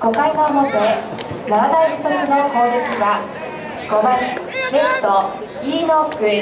5回の表奈良大附属の攻撃は5番レフト飯野君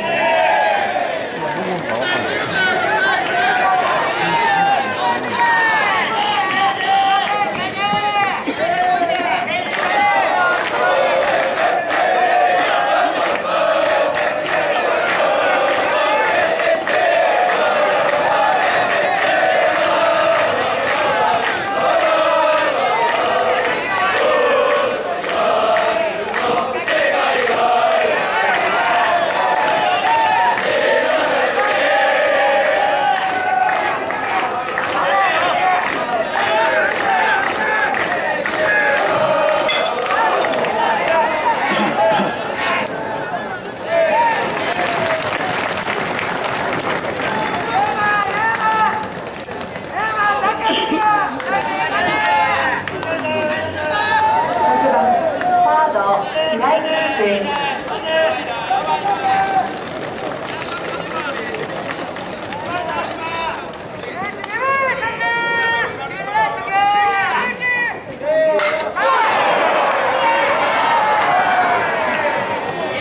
白井真君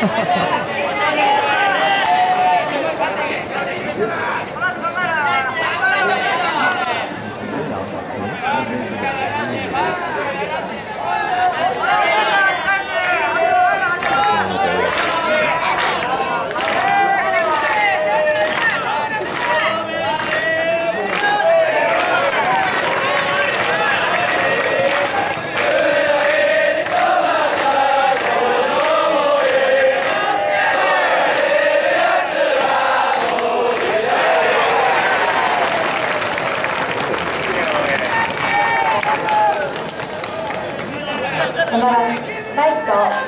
7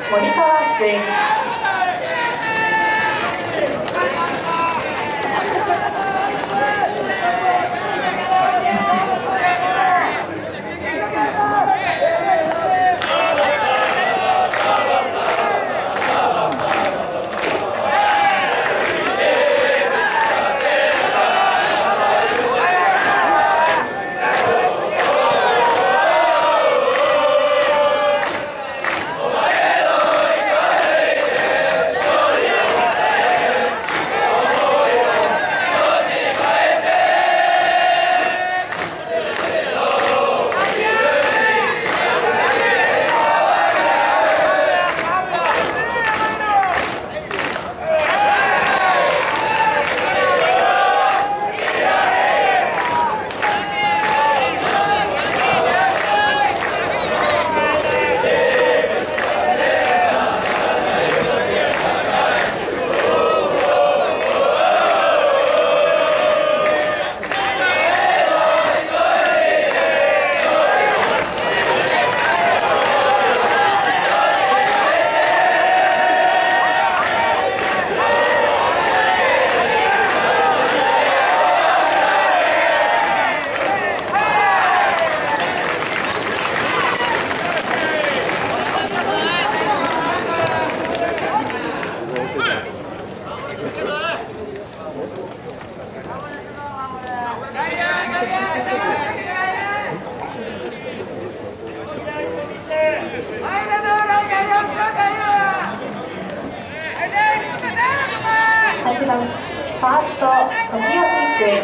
20 Ring. 8番ファースト時吉君